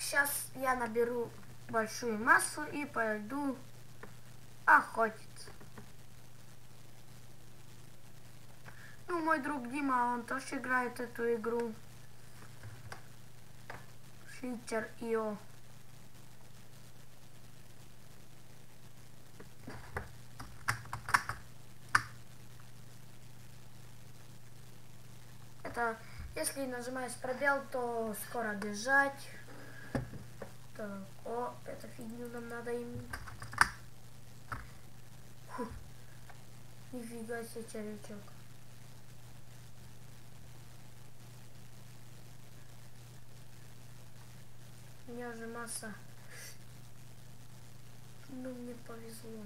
сейчас я наберу большую массу и пойду охотиться. Ну, мой друг Дима, он тоже играет эту игру. Шитер Ио. Это, если нажимаешь пробел, то скоро бежать. Так, о, эту фигню нам надо им... Фу. Нифига себе, червячок. У меня уже масса. Ну, мне повезло.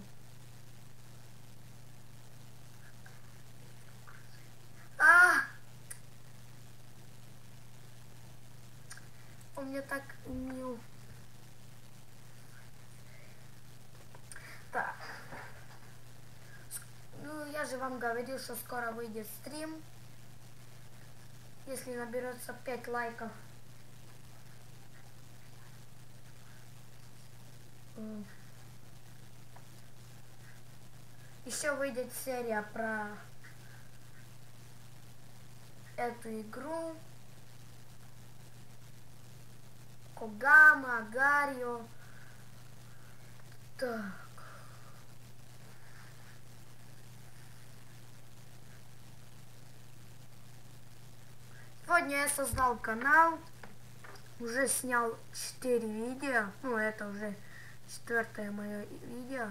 А! Он мне так мил. Так. Ну, я же вам говорил, что скоро выйдет стрим. Если наберется 5 лайков. Еще выйдет серия про эту игру. Когама, Гарио. Так. Сегодня я создал канал. Уже снял 4 видео. Ну, это уже четвертое мое видео.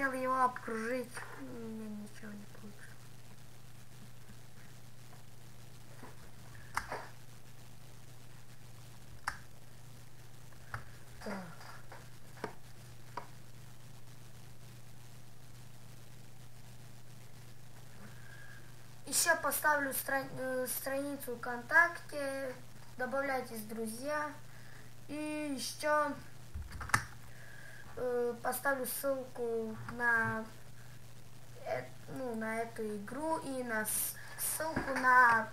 Хотел его обкружить, у меня ничего не получилось. Так. Еще поставлю стра э, страницу ВКонтакте, добавляйтесь друзья. И еще поставлю ссылку на, э, ну, на эту игру и на ссылку на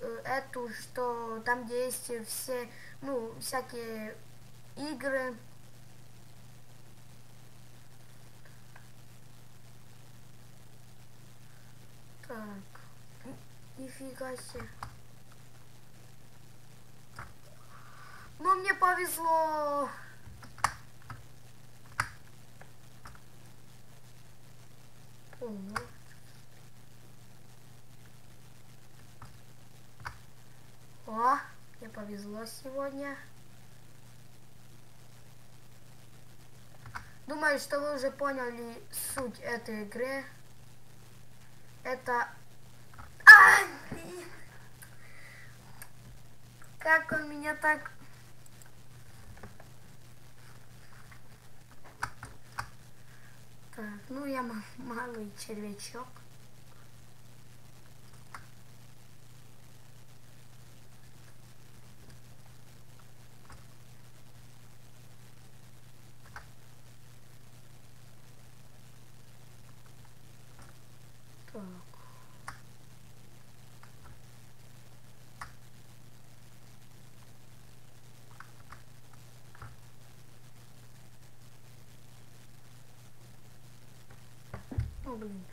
э, эту, что там где есть все, ну, всякие игры. Так, нифига себе. Ну, мне повезло. Ого. О, мне повезло сегодня. Думаю, что вы уже поняли суть этой игры. Это... А, как он меня так... Так, ну я малый червячок. Так. Блин.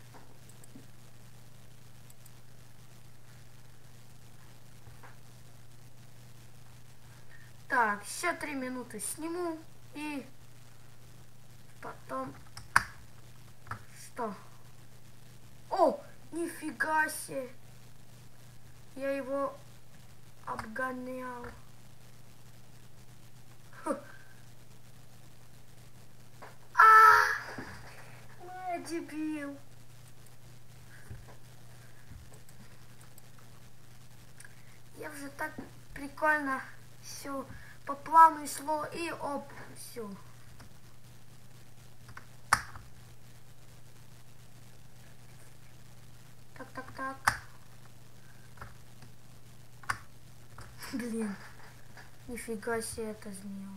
Так, еще три минуты сниму и потом что? О, нифига себе! Я его обгонял. А! Ну, я дебил. прикольно все по плану шло и оп, все. Так, так, так. Блин, нифига себе это змея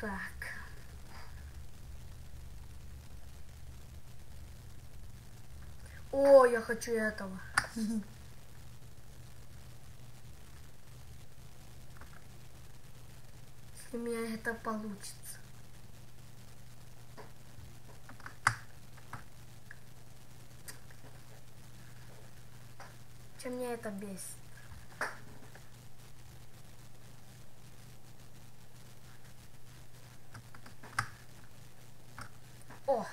Так. О, я хочу этого. Если у меня это получится. Чем меня это бесит? О! Я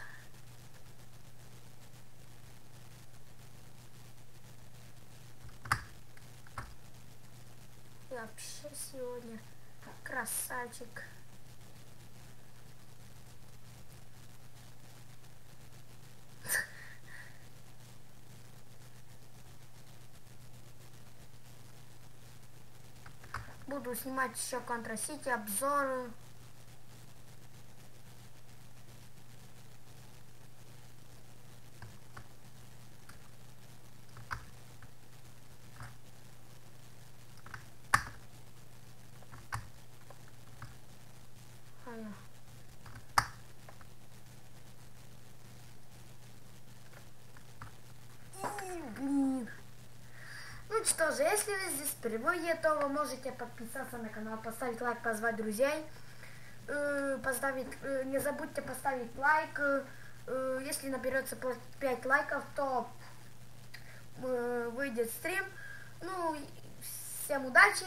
вообще сегодня красавчик. Буду снимать еще City обзоры. Блин. Ну что же, если вы здесь впервые, то вы можете подписаться на канал, поставить лайк, позвать друзей. Э, поставить, э, не забудьте поставить лайк. Э, если наберется 5 лайков, то выйдет стрим. Ну, всем удачи.